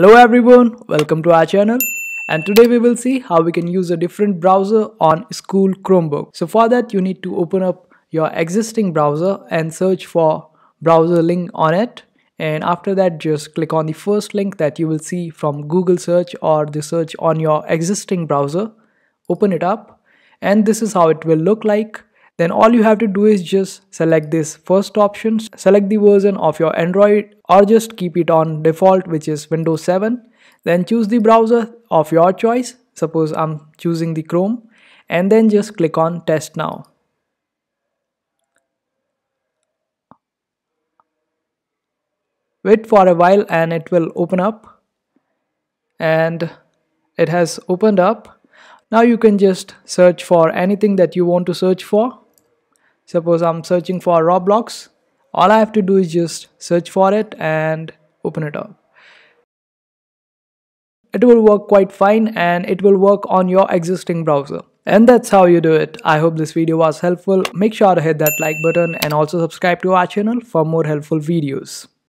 Hello everyone, welcome to our channel and today we will see how we can use a different browser on school Chromebook. So for that you need to open up your existing browser and search for Browserling on it and after that just click on the first link that you will see from Google search or the search on your existing browser. Open it up and this is how it will look like then all you have to do is just select this first option select the version of your android or just keep it on default which is windows 7 then choose the browser of your choice. Suppose i'm choosing the chrome. And then just click on test now. Wait for a while and it will open up. And it has opened up. Now you can just search for anything that you want to search for suppose I'm searching for Roblox all I have to do is just search for it and open it up. It will work quite fine and it will work on your existing browser. And that's how you do it. I hope this video was helpful. Make sure to hit that like button and also subscribe to our channel for more helpful videos